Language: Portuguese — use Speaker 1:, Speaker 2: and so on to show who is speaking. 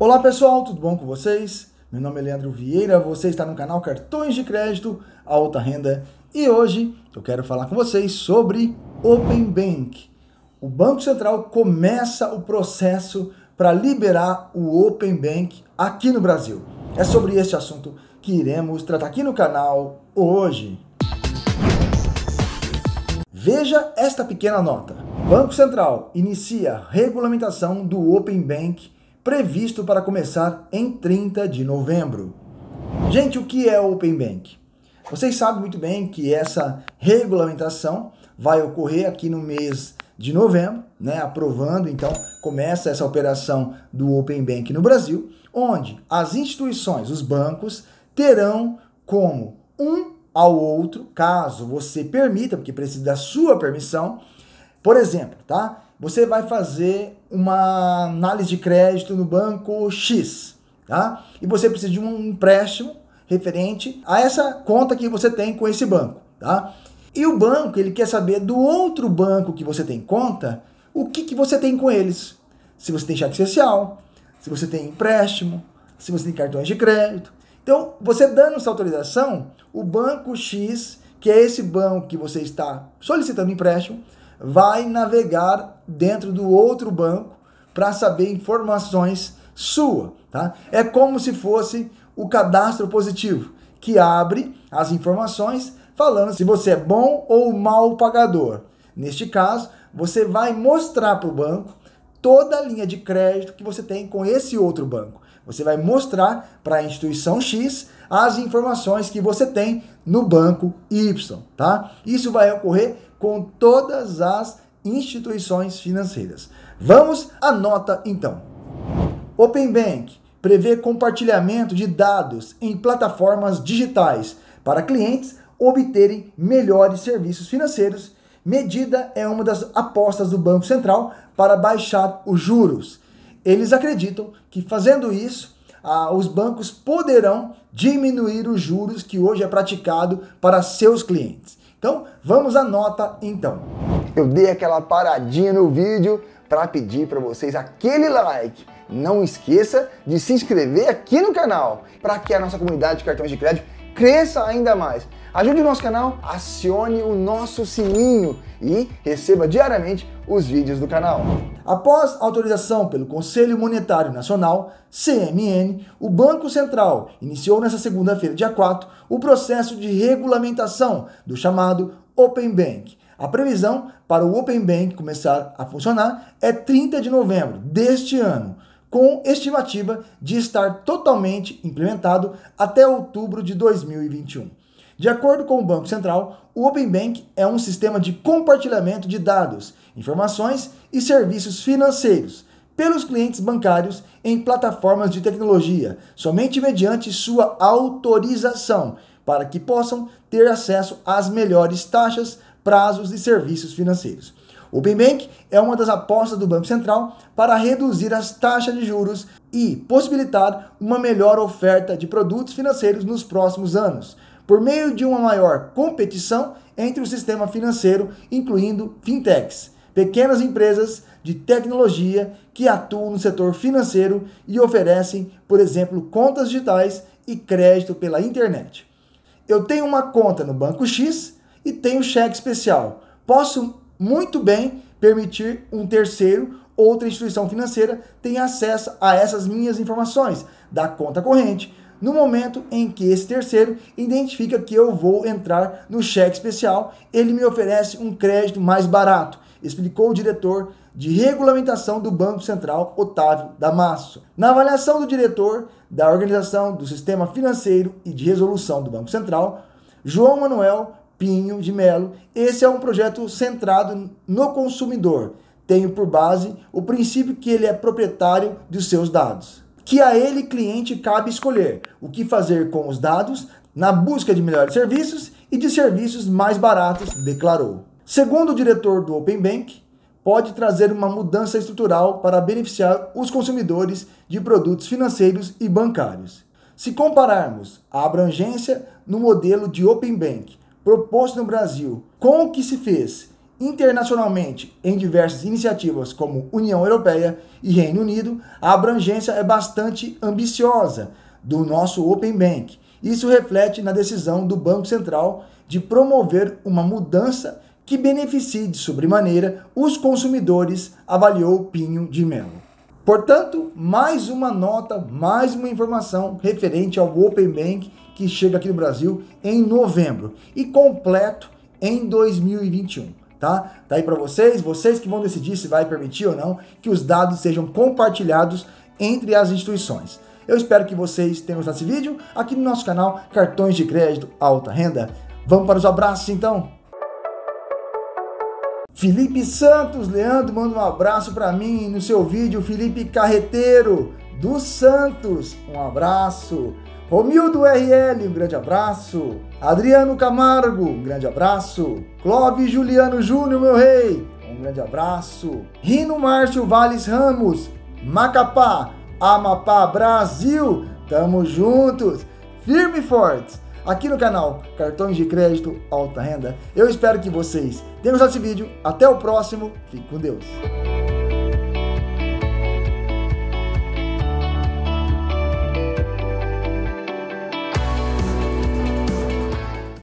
Speaker 1: Olá pessoal, tudo bom com vocês? Meu nome é Leandro Vieira, você está no canal Cartões de Crédito Alta Renda e hoje eu quero falar com vocês sobre Open Bank. O Banco Central começa o processo para liberar o Open Bank aqui no Brasil. É sobre este assunto que iremos tratar aqui no canal hoje. Veja esta pequena nota. Banco Central inicia regulamentação do Open Bank previsto para começar em 30 de novembro. Gente, o que é o Open Bank? Vocês sabem muito bem que essa regulamentação vai ocorrer aqui no mês de novembro, né, aprovando, então começa essa operação do Open Bank no Brasil, onde as instituições, os bancos, terão como um ao outro, caso você permita, porque precisa da sua permissão. Por exemplo, tá? Você vai fazer uma análise de crédito no banco X, tá? E você precisa de um empréstimo referente a essa conta que você tem com esse banco, tá? E o banco, ele quer saber do outro banco que você tem conta, o que, que você tem com eles. Se você tem cheque especial, se você tem empréstimo, se você tem cartões de crédito. Então, você dando essa autorização, o banco X, que é esse banco que você está solicitando empréstimo, vai navegar dentro do outro banco para saber informações sua, tá? É como se fosse o cadastro positivo, que abre as informações falando se você é bom ou mal pagador. Neste caso, você vai mostrar para o banco toda a linha de crédito que você tem com esse outro banco. Você vai mostrar para a instituição X as informações que você tem no banco Y, tá? Isso vai ocorrer com todas as instituições financeiras. Vamos à nota então. Open Bank prevê compartilhamento de dados em plataformas digitais para clientes obterem melhores serviços financeiros. Medida é uma das apostas do Banco Central para baixar os juros eles acreditam que fazendo isso, ah, os bancos poderão diminuir os juros que hoje é praticado para seus clientes. Então, vamos à nota então.
Speaker 2: Eu dei aquela paradinha no vídeo para pedir para vocês aquele like. Não esqueça de se inscrever aqui no canal para que a nossa comunidade de cartões de crédito cresça ainda mais. Ajude o nosso canal, acione o nosso sininho e receba diariamente os vídeos do canal.
Speaker 1: Após autorização pelo Conselho Monetário Nacional, CMN, o Banco Central iniciou nesta segunda-feira, dia 4, o processo de regulamentação do chamado Open Bank. A previsão para o Open Bank começar a funcionar é 30 de novembro deste ano, com estimativa de estar totalmente implementado até outubro de 2021. De acordo com o Banco Central, o Open Bank é um sistema de compartilhamento de dados, informações e serviços financeiros pelos clientes bancários em plataformas de tecnologia, somente mediante sua autorização, para que possam ter acesso às melhores taxas, prazos e serviços financeiros. O Open Bank é uma das apostas do Banco Central para reduzir as taxas de juros e possibilitar uma melhor oferta de produtos financeiros nos próximos anos por meio de uma maior competição entre o sistema financeiro, incluindo fintechs, pequenas empresas de tecnologia que atuam no setor financeiro e oferecem, por exemplo, contas digitais e crédito pela internet. Eu tenho uma conta no banco X e tenho cheque especial. Posso muito bem permitir um terceiro, outra instituição financeira, tenha acesso a essas minhas informações da conta corrente, no momento em que esse terceiro identifica que eu vou entrar no cheque especial, ele me oferece um crédito mais barato, explicou o diretor de regulamentação do Banco Central, Otávio Damasso. Na avaliação do diretor da Organização do Sistema Financeiro e de Resolução do Banco Central, João Manuel Pinho de Melo, esse é um projeto centrado no consumidor. Tenho por base o princípio que ele é proprietário dos seus dados que a ele, cliente, cabe escolher o que fazer com os dados na busca de melhores serviços e de serviços mais baratos, declarou. Segundo o diretor do Open Bank, pode trazer uma mudança estrutural para beneficiar os consumidores de produtos financeiros e bancários. Se compararmos a abrangência no modelo de Open Bank proposto no Brasil com o que se fez Internacionalmente, em diversas iniciativas como União Europeia e Reino Unido, a abrangência é bastante ambiciosa do nosso Open Bank. Isso reflete na decisão do Banco Central de promover uma mudança que beneficie de sobremaneira os consumidores, avaliou Pinho de Mello. Portanto, mais uma nota, mais uma informação referente ao Open Bank que chega aqui no Brasil em novembro e completo em 2021 tá? Tá aí para vocês, vocês que vão decidir se vai permitir ou não que os dados sejam compartilhados entre as instituições. Eu espero que vocês tenham gostado desse vídeo aqui no nosso canal Cartões de Crédito Alta Renda. Vamos para os abraços então? Felipe Santos, Leandro, manda um abraço para mim no seu vídeo. Felipe Carreteiro, do Santos, um abraço. Romildo RL, um grande abraço. Adriano Camargo, um grande abraço. Clóvis Juliano Júnior, meu rei, um grande abraço. Rino Márcio Valles Ramos, Macapá, Amapá, Brasil, tamo juntos, firme e fortes. Aqui no canal Cartões de Crédito Alta Renda. Eu espero que vocês tenham gostado desse vídeo. Até o próximo. Fique com Deus.